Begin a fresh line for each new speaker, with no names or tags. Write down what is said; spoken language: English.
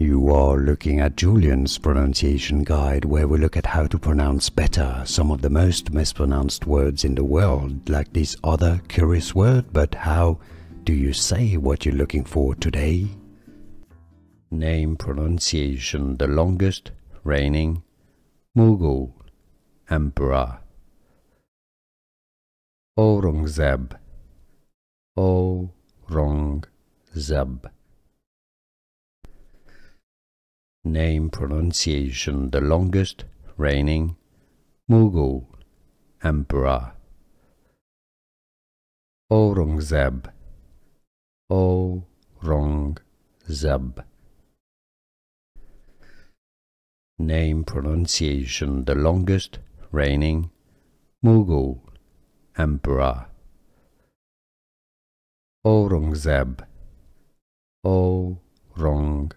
You are looking at Julien's pronunciation guide where we look at how to pronounce better some of the most mispronounced words in the world, like this other curious word, but how do you say what you're looking for today? Name pronunciation the longest reigning Mughal Emperor. Aurangzeb. Aurangzeb Name pronunciation the longest reigning Mughal Emperor. Aurangzeb. Aurangzeb. Name pronunciation the longest reigning Mughal Emperor. Aurangzeb. Aurangzeb